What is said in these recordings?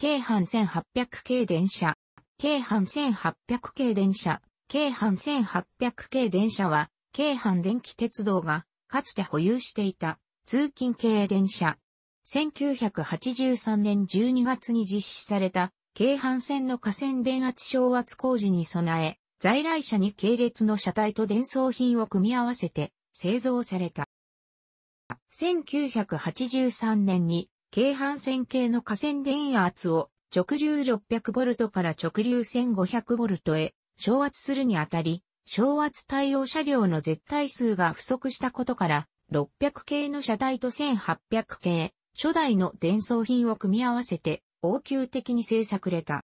京阪1800系電車、京阪1800系電車、京阪1800系電車は、京阪電気鉄道がかつて保有していた通勤系電車。1983年12月に実施された京阪線の架線電圧昇圧工事に備え、在来車に系列の車体と伝送品を組み合わせて製造された。1983年に京阪線系の架線電圧を直流 600V から直流 1500V へ昇圧するにあたり、昇圧対応車両の絶対数が不足したことから、600系の車体と1800系、初代の伝送品を組み合わせて応急的に製作れた。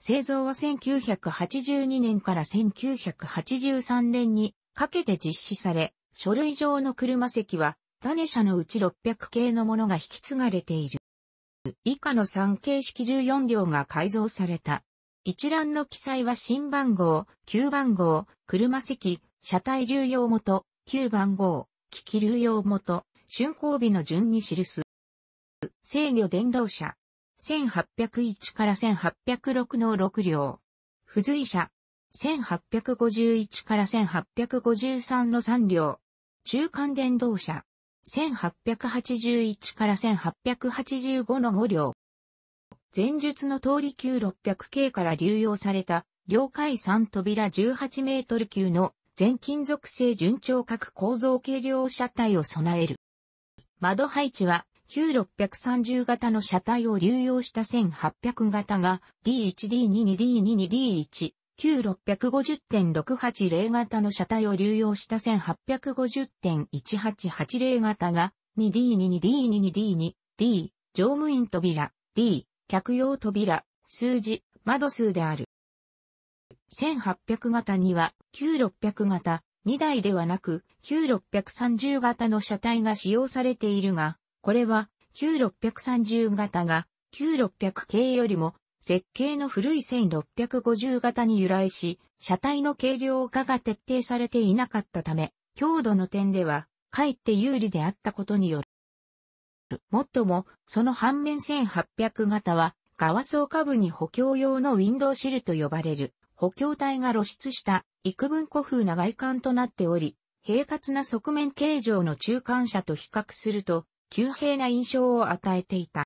製造は1982年から1983年にかけて実施され、書類上の車席は種車のうち600系のものが引き継がれている。以下の3形式14両が改造された。一覧の記載は新番号、旧番号、車席、車体流用元、旧番号、機器流用元、竣工日の順に記す。制御電動車。1801から1806の6両。付随車。1851から1853の3両。中間電動車。1881から1885の5両。前述の通り級600系から流用された、両階3扉18メートル級の全金属製順調角構造軽量車体を備える。窓配置は、旧630型の車体を流用した1800型が D1、D2、D2、D1、旧650.680型の車体を流用した1850.1880型が 2D2、D2、D2、D、乗務員扉、D、客用扉、数字、窓数である。1800型には、9600型、2台ではなく、9630型の車体が使用されているが、これは、9630型が、9600系よりも、設計の古い1650型に由来し、車体の軽量化が徹底されていなかったため、強度の点では、かえって有利であったことによる。もっとも、その反面1800型は、側装下部に補強用のウィンドウシルと呼ばれる補強体が露出した幾分古風な外観となっており、平滑な側面形状の中間車と比較すると、急平な印象を与えていた。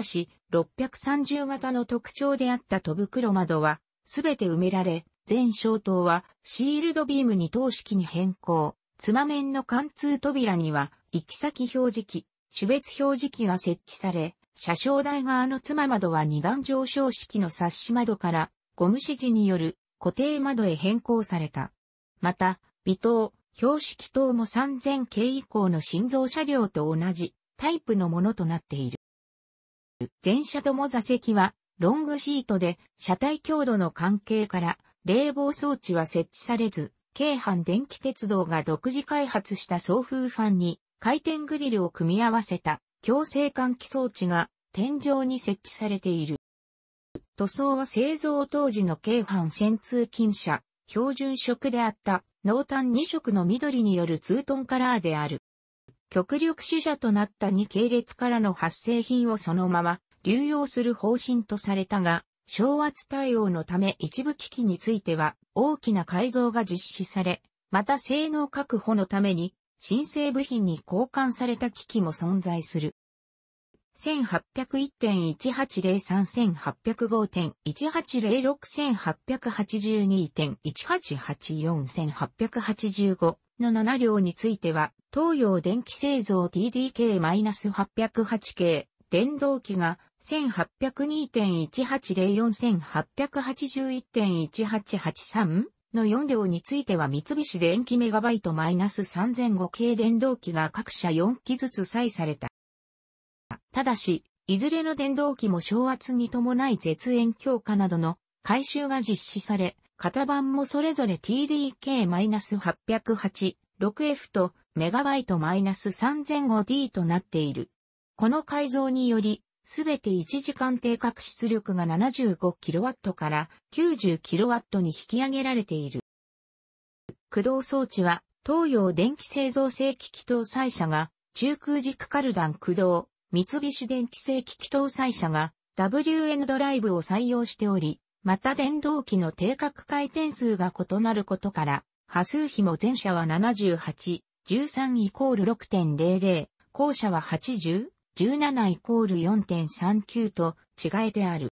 ただし、630型の特徴であった戸袋窓は、すべて埋められ、全消灯はシールドビームに等式に変更。妻面の貫通扉には、行き先表示器、種別表示器が設置され、車掌台側の妻窓は二段上昇式の冊子窓からゴム指示による固定窓へ変更された。また、微灯、標識灯も3000系以降の心臓車両と同じタイプのものとなっている。全車とも座席はロングシートで車体強度の関係から冷房装置は設置されず、京阪電気鉄道が独自開発した送風ファンに回転グリルを組み合わせた強制換気装置が天井に設置されている。塗装は製造当時の京阪線通勤車、標準色であった濃淡2色の緑によるツートンカラーである。極力死者となった2系列からの発生品をそのまま流用する方針とされたが、昇圧対応のため一部機器については大きな改造が実施され、また性能確保のために新製部品に交換された機器も存在する。1801.1803-1805.1806-1882.1884-1885の7両については、東洋電気製造 TDK-808 系、電動機が1802.1804.1881.1883の4両については三菱電気メガバイト -3005 系電動機が各社4機ずつ採された。ただし、いずれの電動機も昇圧に伴い絶縁強化などの改修が実施され、型番もそれぞれ TDK-808、6F とメガバイト -3005D となっている。この改造により、すべて1時間定格出力が 75kW から 90kW に引き上げられている。駆動装置は、東洋電気製造正規気筒採車が中空軸カルダン駆動、三菱電機製機器搭載車が WN ドライブを採用しており、また電動機の定格回転数が異なることから、波数比も前者は78、13イコール6.00、後者は80、17イコール4.39と違いである。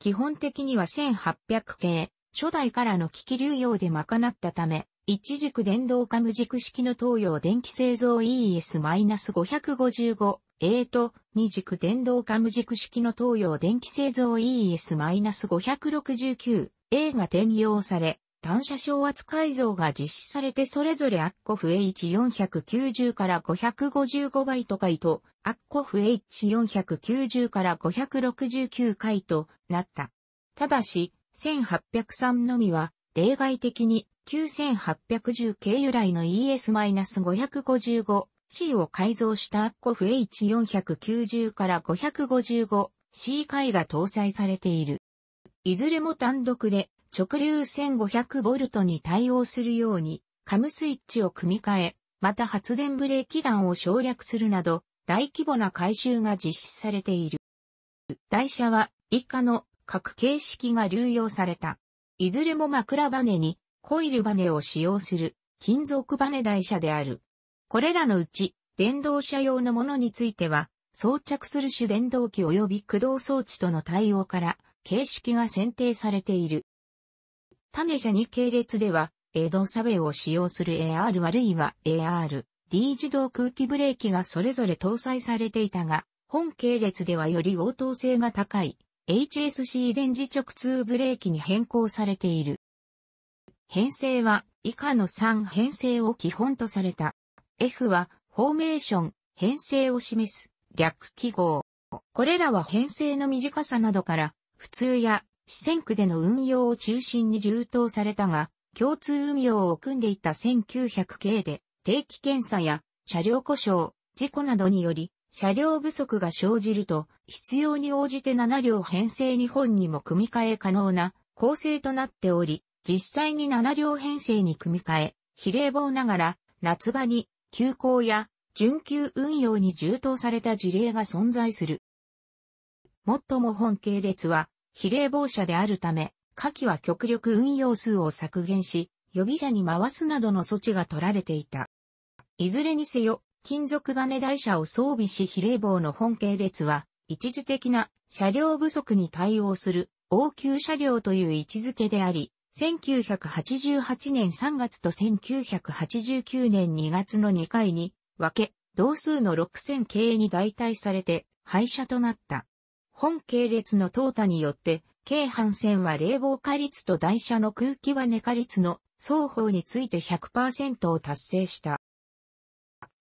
基本的には1800系、初代からの機器流用で賄ったため、一軸電動化無軸式の東洋電気製造 ES-555 ES-555A と二軸電動化無軸式の東洋電気製造 ES-569A が転用され、単車小圧改造が実施されてそれぞれアッコフ H490 から555倍と回と、アッコフ H490 から569回となった。ただし、1803のみは、例外的に9810系由来の ES-555 C を改造したアッコフ H490 から 555C 回が搭載されている。いずれも単独で直流 1500V に対応するように、カムスイッチを組み替え、また発電ブレーキ弾を省略するなど、大規模な改修が実施されている。台車は以下の各形式が流用された。いずれも枕バネにコイルバネを使用する金属バネ台車である。これらのうち電動車用のものについては装着する主電動機及び駆動装置との対応から形式が選定されている。種車2系列では、エドサベを使用する AR あるいは AR、D 自動空気ブレーキがそれぞれ搭載されていたが、本系列ではより応答性が高い HSC 電磁直通ブレーキに変更されている。編成は以下の3編成を基本とされた。F はフォーメーション、編成を示す略記号。これらは編成の短さなどから普通や四川区での運用を中心に充当されたが、共通運用を組んでいた1900系で、定期検査や車両故障、事故などにより、車両不足が生じると、必要に応じて7両編成2本にも組み替え可能な構成となっており、実際に7両編成に組み替え、比例棒ながら、夏場に急行や準急運用に充当された事例が存在する。もっとも本系列は、比例棒車であるため、下記は極力運用数を削減し、予備車に回すなどの措置が取られていた。いずれにせよ、金属バネ台車を装備し比例棒の本系列は、一時的な車両不足に対応する応急車両という位置づけであり、1988年3月と1989年2月の2回に分け、同数の6000系に代替されて廃車となった。本系列の淘汰によって、京阪線は冷房化率と台車の空気はネ化率の双方について100%を達成した。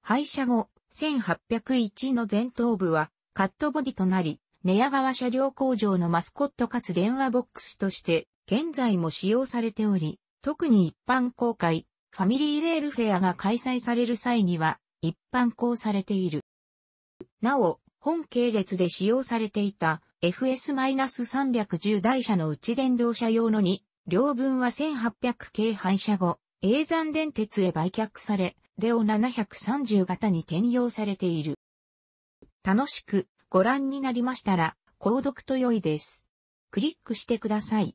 廃車後、1801の前頭部はカットボディとなり、寝屋川車両工場のマスコットかつ電話ボックスとして現在も使用されており、特に一般公開、ファミリーレールフェアが開催される際には一般公されている。なお、本系列で使用されていた FS-310 台車の内電動車用の2、両分は1800系廃車後、永山電鉄へ売却され、デオ730型に転用されている。楽しくご覧になりましたら、購読と良いです。クリックしてください。